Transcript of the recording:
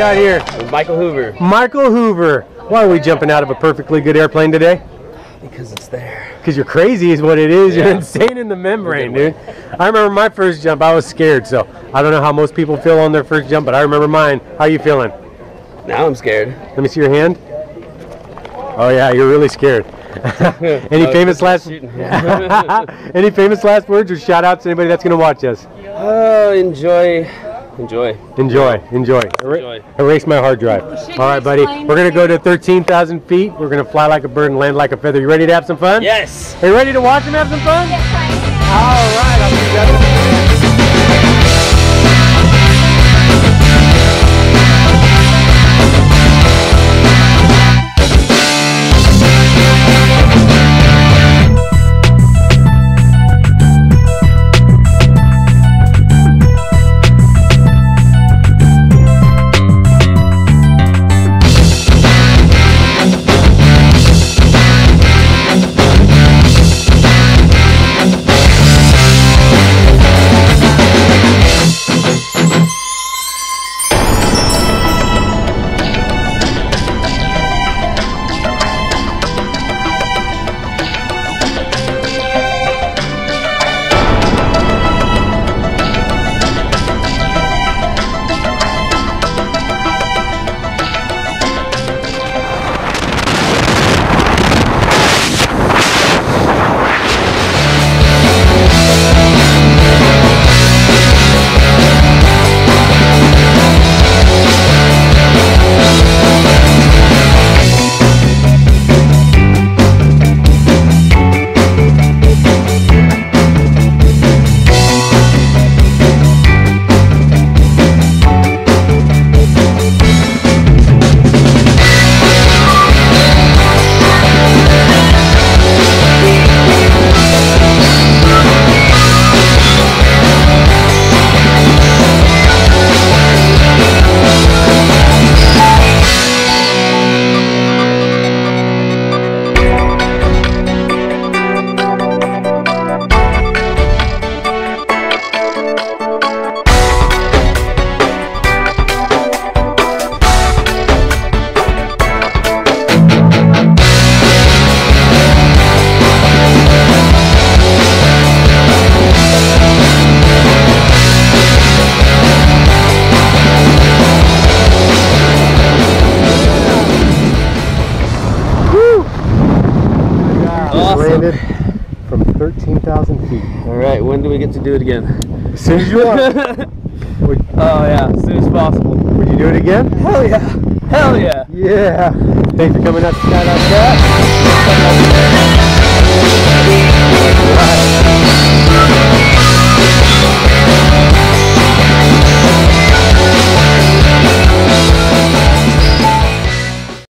got here? Michael Hoover. Michael Hoover. Why are we jumping out of a perfectly good airplane today? Because it's there. Because you're crazy is what it is. You're insane in the membrane, dude. I remember my first jump. I was scared, so I don't know how most people feel on their first jump, but I remember mine. How are you feeling? Now I'm scared. Let me see your hand. Oh yeah, you're really scared. Any Oh, famous last. Any famous last words or shout outs to anybody that's going to watch us? Oh, enjoy. Enjoy. Enjoy, enjoy. Enjoy. Erase my hard drive. All right, buddy. We're going to go to 13,000 feet. We're going to fly like a bird and land like a feather. You ready to have some fun? Yes. Are you ready to watch him have some fun? Yes. All right, I'll see you guys. Landed from 13,000 feet. All right. When do we get to do it again? As soon as you want. would, Oh yeah, as soon as possible. would you do it again? Hell yeah. Hell yeah. Yeah. Thanks for coming out to Skydive Taft.